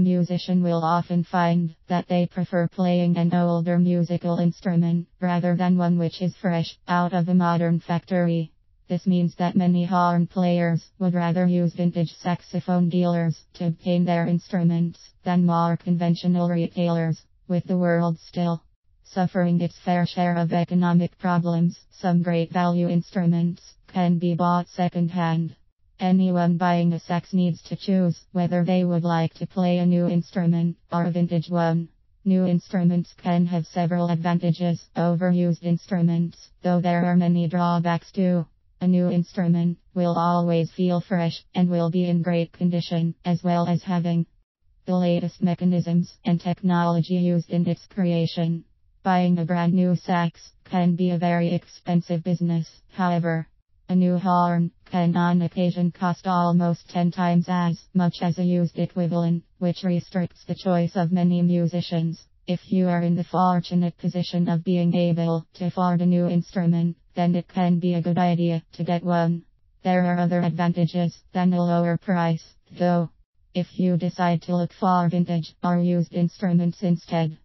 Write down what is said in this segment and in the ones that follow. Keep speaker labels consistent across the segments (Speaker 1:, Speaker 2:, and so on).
Speaker 1: musician will often find that they prefer playing an older musical instrument rather than one which is fresh out of a modern factory. This means that many horn players would rather use vintage saxophone dealers to obtain their instruments than more conventional retailers, with the world still suffering its fair share of economic problems. Some great value instruments can be bought secondhand. Anyone buying a sax needs to choose whether they would like to play a new instrument or a vintage one. New instruments can have several advantages over used instruments, though there are many drawbacks too. A new instrument will always feel fresh and will be in great condition, as well as having the latest mechanisms and technology used in its creation. Buying a brand new sax can be a very expensive business, however. A new horn can on occasion cost almost 10 times as much as a used equivalent, which restricts the choice of many musicians. If you are in the fortunate position of being able to afford a new instrument, then it can be a good idea to get one. There are other advantages than a lower price, though. If you decide to look for vintage or used instruments instead,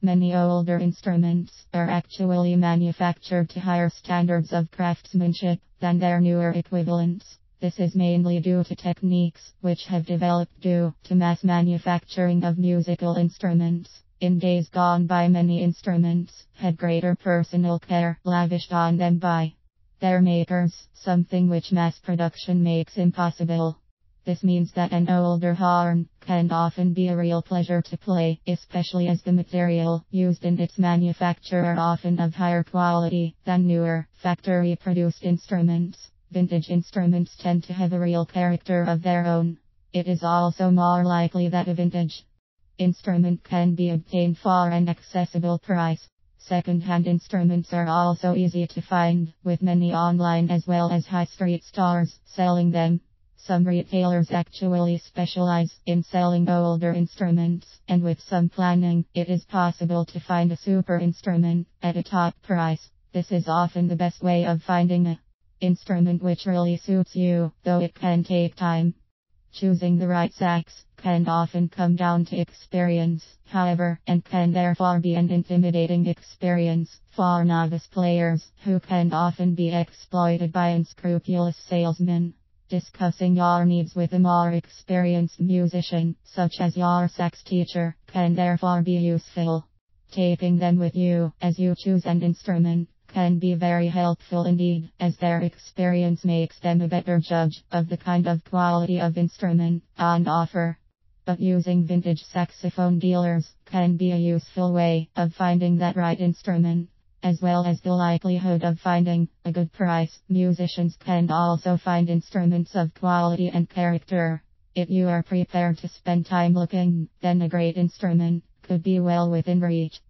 Speaker 1: many older instruments are actually manufactured to higher standards of craftsmanship than their newer equivalents. This is mainly due to techniques which have developed due to mass manufacturing of musical instruments. In days gone by, many instruments had greater personal care lavished on them by their makers, something which mass production makes impossible. This means that an older horn can often be a real pleasure to play, especially as the material used in its manufacture are often of higher quality than newer, factory produced instruments. Vintage instruments tend to have a real character of their own. It is also more likely that a vintage instrument can be obtained for an accessible price. Second-hand instruments are also easy to find, with many online as well as high street stores selling them. Some retailers actually specialize in selling older instruments, and with some planning, it is possible to find a super instrument at a top price. This is often the best way of finding a instrument which really suits you, though it can take time. Choosing the right sax can often come down to experience, however, and can therefore be an intimidating experience for novice players who can often be exploited by unscrupulous salesmen. Discussing your needs with a more experienced musician, such as your sax teacher, can therefore be useful. Taking them with you as you choose an instrument can be very helpful indeed, as their experience makes them a better judge of the kind of quality of instrument on offer. But using vintage saxophone dealers can be a useful way of finding that right instrument, as well as the likelihood of finding a good price. Musicians can also find instruments of quality and character. If you are prepared to spend time looking, then a great instrument could be well within reach.